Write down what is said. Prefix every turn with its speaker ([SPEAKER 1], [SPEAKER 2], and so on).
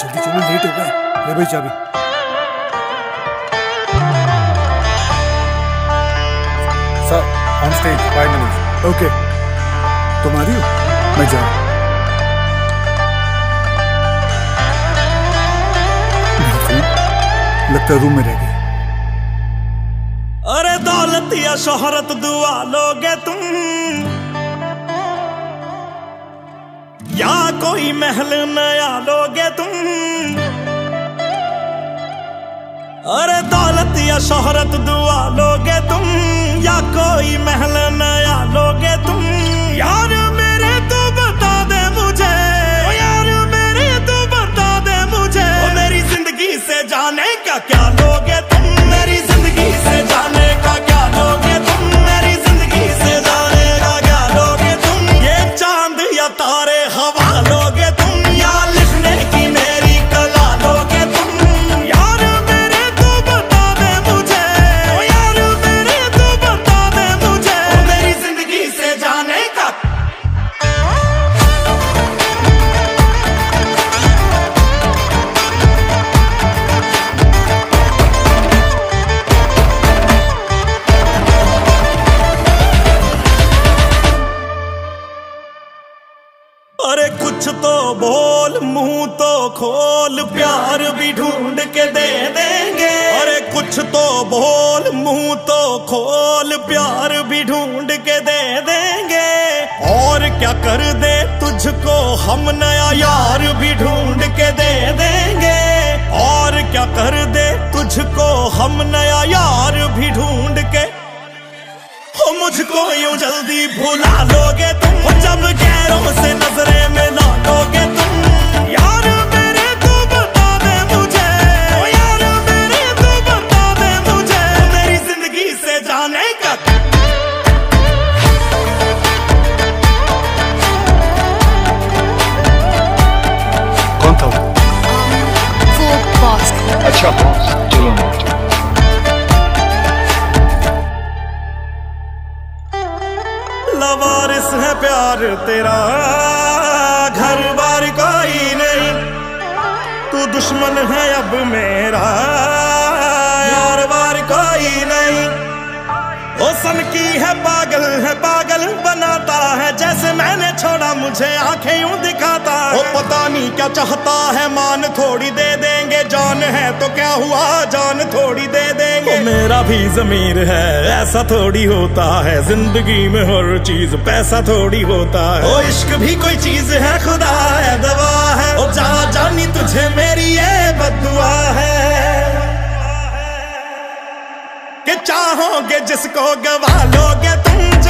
[SPEAKER 1] चलो लेट हो गए। ले भाई चाबी।
[SPEAKER 2] Sir on stage five minutes
[SPEAKER 1] okay तुम आ रही हो? मैं जा हूँ। लगता रूम में रह गई।
[SPEAKER 3] अरे दौलत या शोहरत दुआ लोगे तुम। या कोई महल नया लोगे तुम? अरे दौलत या शोहरत दुआ लोगे तुम? या कोई महल या हवा लोगे अरे कुछ तो बोल, मुँह तो खोल, प्यार भी ढूंढ के दे देंगे। अरे कुछ तो बोल, मुँह तो खोल, प्यार भी ढूंढ के दे देंगे। और क्या कर दे तुझको हम नया यार भी ढूंढ के दे देंगे। और क्या कर दे तुझको हम नया यार भी ढूंढ के मुझको यूँ जल्दी भुला लोगे तुम। जब गैरों से नज़रें प्यार तेरा घर बार कोई नहीं। तू दुश्मन है अब मेरा, यार बार कोई नहीं। ओ सन की है पागल है पागल बनाता है, जैसे मैंने छोड़ा मुझे आँखें यूँ दिखाता है। ओ पता नहीं क्या चाहता है, मान थोड़ी दे देंगे, जान है तो क्या हुआ, जान थोड़ी दे देंगे मेरा भी जमीर है। ऐसा थोड़ी होता है। ज़िंदगी में हर चीज़ पैसा थोड़ी होता है। ओ इश्क भी कोई चीज़ है, खुदा है, दवा है। ओ जा जानी तुझे मेरी ये बदुआ है। कि चाहोगे जिसको गवा लोगे तुम